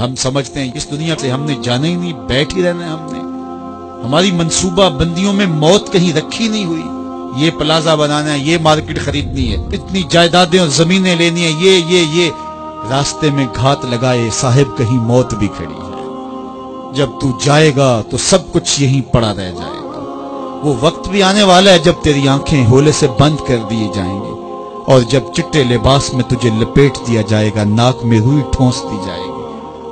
हम समझते हैं, इस दुनिया से हमने जाना ही नहीं, बैठ ही रहना हमने। हमारी मंसूबा बंदियों में मौत कहीं रखी नहीं हुई। ये प्लाजा बनाना है, ये मार्केट खरीदनी है, इतनी जायदादें और जमीनें लेनी है, ये ये ये। रास्ते में घात लगाए, साहिब कहीं मौत भी खड़ी है। जब तू जाएगा तो सब कुछ यहीं पड़ा रह जाएगा। वो वक्त भी आने वाला है, जब तेरी आँखें होले से बंद कर दिए जाएँगी। और जब चिट्टे लिबास में तुझे लपेट दिया जाएगा, नाक में रुई ठोंस दी जाएगी।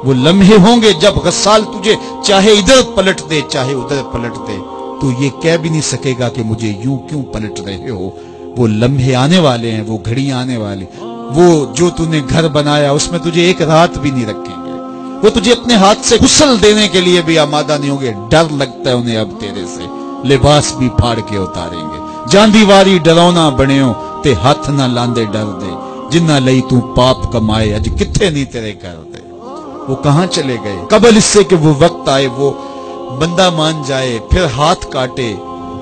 वो लम्हे होंगे जब गसाल तुझे चाहे इधर पलट दे, चाहे उधर पलट दे। तू ये कह भी नहीं सकेगा कि मुझे यूँ क्यों पलट रहे हो। वो लम्हे आने वाले हैं, वो घड़ी आने वाली। वो जो तूने घर बनाया, उसमें तुझे एक रात भी नहीं रखेंगे। वो तुझे अपने हाथ से गुसल देने के लिए भी आमादा नहीं होंगे। डर लगता है उन्हें अब तेरे से। लिबास भी फाड़ के उतारेंगे। जांदी वारी डरौना बने ते हाथ ना लांदे डर दे। जिन्ना लई तू पाप कमाए, अज किथे नहीं तेरे दे वो कहाँ चले गए? कबल इससे कि वो वक्त आए, वो बंदा मान जाए, फिर हाथ काटे।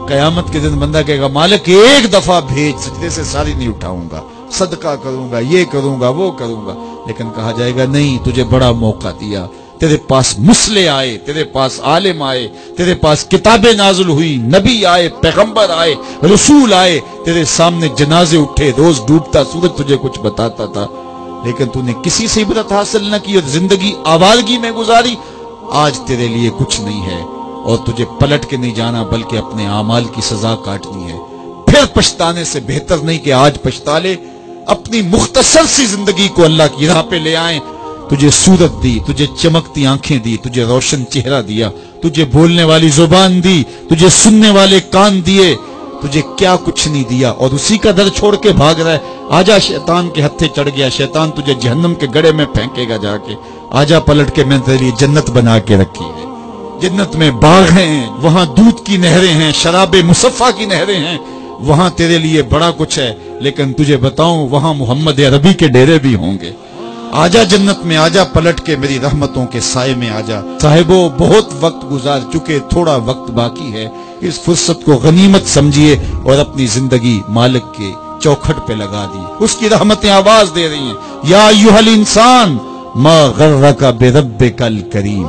कयामत के दिन बंदा कहेगा, मालिक, एक दफ़ा भेज, सजदे से सारी नहीं उठाऊँगा। सदका करूँगा, ये करूँगा, वो करूँगा। लेकिन कहा जाएगा, नहीं, तुझे बड़ा मौका दिया। तेरे पास मुसले आए, तेरे पास आलिम आए, तेरे पास किताबें नाजुल हुई, नबी आए, पैगंबर आए, रसूल आए, तेरे सामने जनाजे उठे, रोज डूबता, सूरज तुझे कुछ बताता था। लेकिन तूने किसी से इबरत हासिल न की और ज़िंदगी आवारगी में गुजारी। आज तेरे लिए कुछ नहीं है और तुझे पलट के नहीं जाना, बल्कि अपने आमाल की सजा काटनी है। फिर पछताने से बेहतर नहीं कि आज पछता ले। अपनी मुख्तसर सी ज़िंदगी को अल्लाह की राह पे ले आए। तुझे सूरत दी, तुझे चमकती आँखें दी, तुझे रोशन चेहरा दिया, तुझे बोलने वाली ज़ुबान दी, तुझे सुनने वाले कान दिए। तुझे क्या कुछ नहीं दिया? और उसी का दर छोड़ के भाग रहा है। आजा, शैतान के हत्थे चढ़ गया। शैतान तुझे जहन्नम के गड़े में फेंकेगा जाके। आजा, पलट के मैंने तेरे लिए जन्नत बना के रखी है। जन्नत में बाग हैं, वहाँ दूध की नहरें हैं, शराब मुसफ़ा की नहरें हैं। वहाँ तेरे लिए बड़ा कुछ है, लेकिन तुझे बताऊँ, वहाँ मोहम्मद अरबी के डेरे भी होंगे। आजा जन्नत में, आजा पलट के मेरी रहमतों के साय में आजा। साहिबो, बहुत वक्त गुजार चुके, थोड़ा वक्त बाकी है। इस फुर्सत को गनीमत समझिए और अपनी ज़िंदगी मालिक के चौखट पे लगा दी उसकी रहमतें आवाज़ दे रही हैं। या युहल इंसान, माँ गर्र का बेरब कल करीम।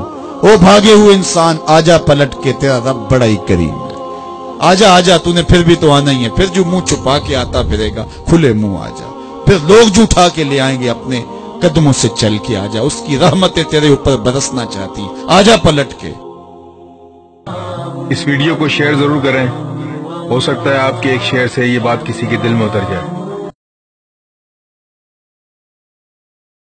ओ भागे हुए इंसान, आजा पलट के तेरा रब बड़ा ही करीम। आजा आजा, तूने फिर भी तो आना ही है। फिर जो मुँह छुपा के आता फिरेगा, खुले मुँह आजा। फिर लोग जो उठा के ले आएँगे अपने कदमों से चल के आ आजा उसकी रहमतें तेरे ऊपर बरसना चाहती। आजा पलट के। इस वीडियो को शेयर ज़रूर करें। हो सकता है आपके एक शेयर से ये बात किसी के दिल में उतर जाए।